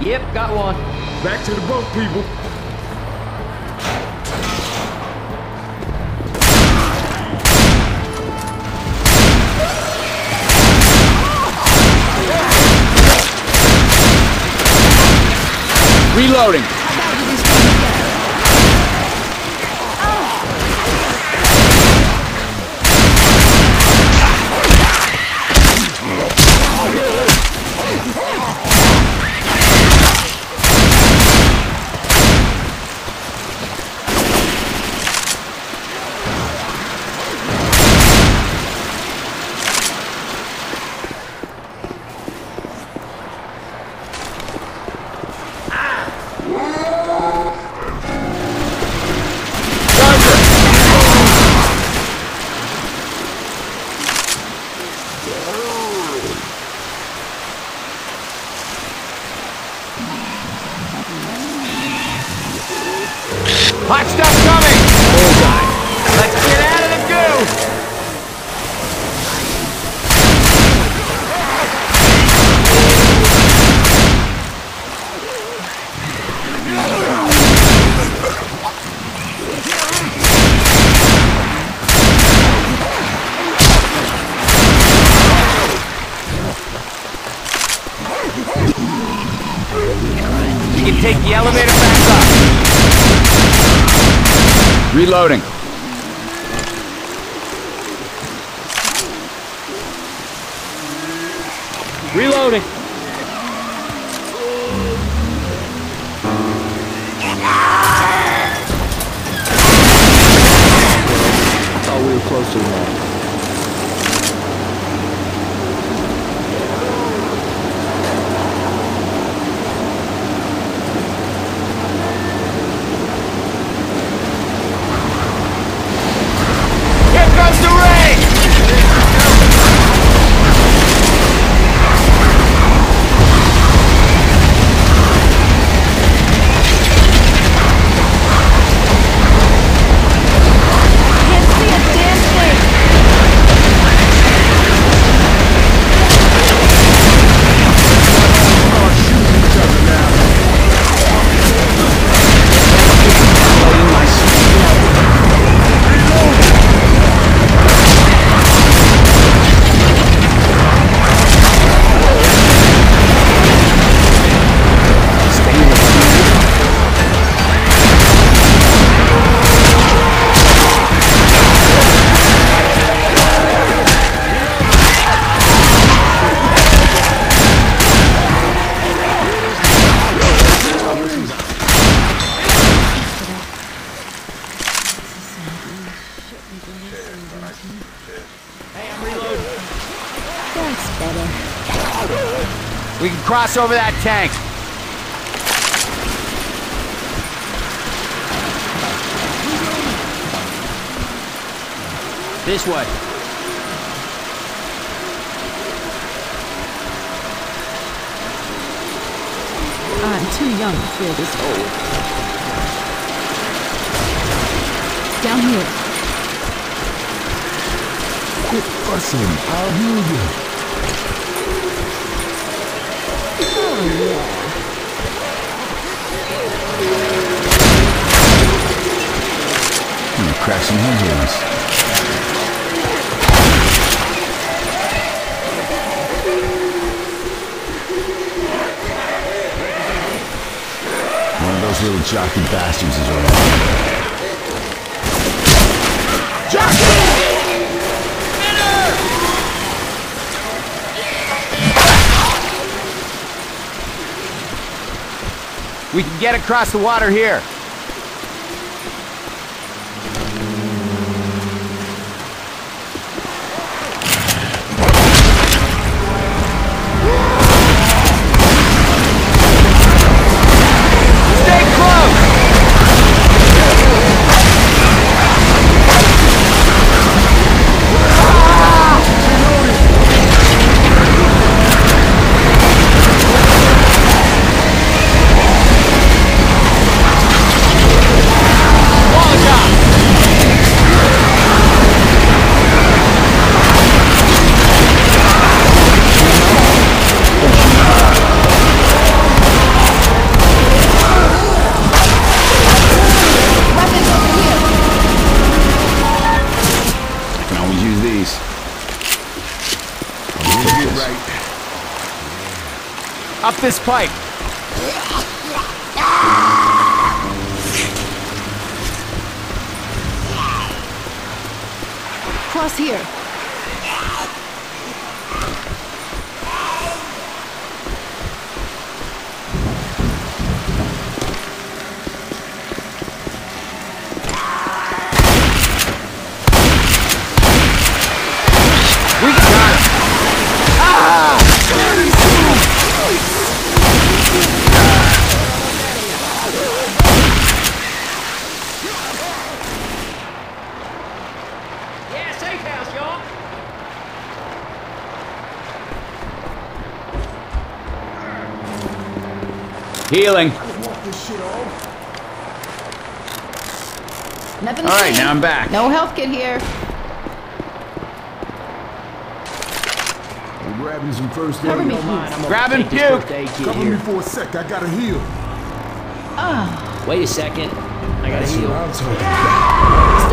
Yep, got one. Back to the boat, people. Reloading. Hot stuff coming! Let's get out of the goo! You can take the elevator back up. Reloading. Reloading. Thought we were close to We can cross over that tank. This way. I'm too young to feel this old. Down here. Quit fussing. I'll heal you. Hmm, yeah. Of those little jockey bastards is around. We can get across the water here. Off this pipe. Cross here. Healing. Nothing All right, seen. now I'm back. No health kit here. I'm grabbing some first Cover aid. me, Don't mind, I'm please. gonna Grabbing puke. first aid kit Cover me for a sec. I gotta heal. Ah. Wait a second. I gotta That's heal. what I'm talking about.